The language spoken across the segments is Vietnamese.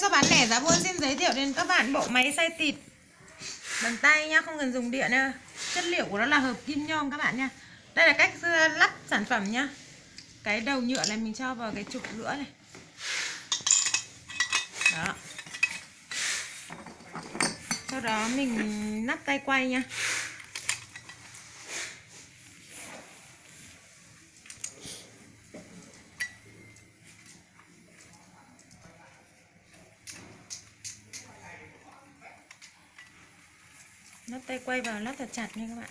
shop bán lẻ giá buôn xin giới thiệu đến các bạn bộ máy xay thịt bằng tay nha, không cần dùng điện nha. Chất liệu của nó là hợp kim nhôm các bạn nha. Đây là cách lắp sản phẩm nhá. Cái đầu nhựa này mình cho vào cái trục giữa này. Đó. Sau đó mình nắp tay quay nha. Nắp tay quay vào lắp thật chặt nha các bạn.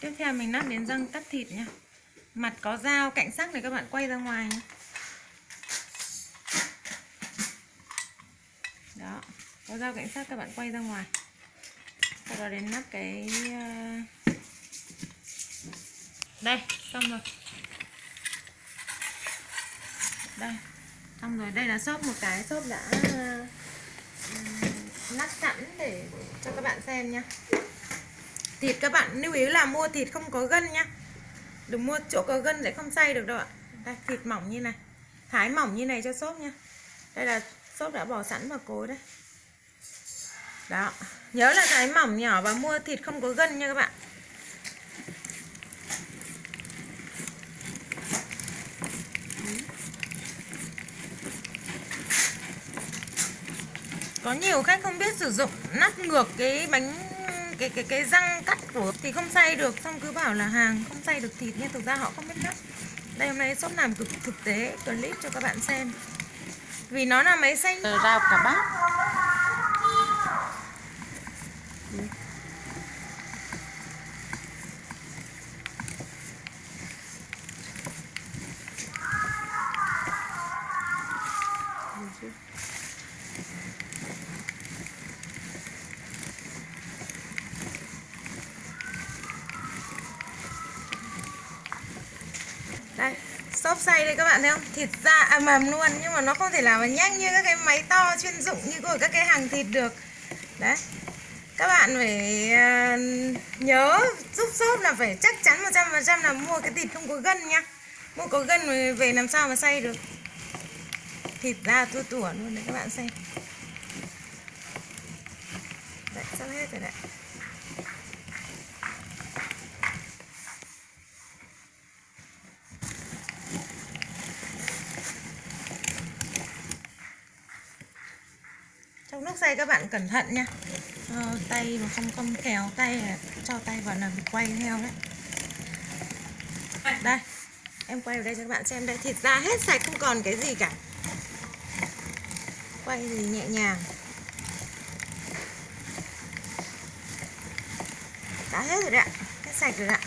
Tiếp theo mình nắp đến răng cắt thịt nha. Mặt có dao, cạnh sắc này các bạn quay ra ngoài nha. Đó, Có dao cạnh sắc các bạn quay ra ngoài. Sau đó đến nắp cái ờ, Đây, xong rồi. Đây xong rồi đây là xốp một cái xốp đã ờ, nắp sẵn để cho các bạn xem nha. Thịt các bạn lưu ý là mua thịt không có gân nhá đừng mua chỗ có gân sẽ không xay được đâu ạ. Đây, thịt mỏng như này, thái mỏng như này cho xốp nha. Đây là xốp đã bỏ sẵn vào cối đấy đó, nhớ là thái mỏng nhỏ và mua thịt không có gân nha các bạn. Có nhiều khách không biết sử dụng, nắp ngược cái bánh, cái cái cái răng cắt của thì không xay được, xong cứ bảo là hàng không xay được thịt, nhưng thực ra họ không biết nắp đây, hôm nay shop làm cực thực tế clip cho các bạn xem. Vì nó là máy xay rau cả bát đây xốp xay đây các bạn thấy không? Thịt da à, mềm luôn nhưng mà nó không thể làm nhanh như các cái máy to chuyên dụng như của các cái hàng thịt được. Đấy. Các bạn phải uh, nhớ giúp xốp là phải chắc chắn 100% là mua cái thịt không có gân nha mua có gân về làm sao mà xay được. Thịt da tua tủa luôn đấy các bạn xem đấy xong hết rồi đấy. Trong lúc xay các bạn cẩn thận nha. Ờ, tay mà không không kéo tay là cho tay vào là bị quay theo đấy. Đây em quay vào đây cho các bạn xem đây. Thịt da hết sạch không còn cái gì cả. Quay gì nhẹ nhàng. Đã hết rồi đấy ạ hết sạch rồi ạ.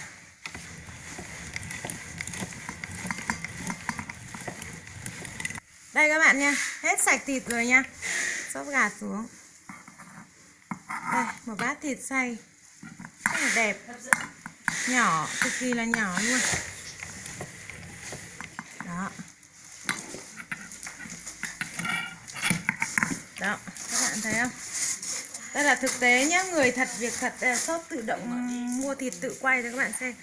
Đây các bạn nha hết sạch thịt rồi nha xốp gà xuống. Đây, một bát thịt xay. Rất là đẹp. Nhỏ, cực kỳ là nhỏ luôn. Đó. Đó, các bạn thấy không? Đây là thực tế nhá. Người thật, việc thật à, shop tự động mua thịt tự quay cho các bạn xem.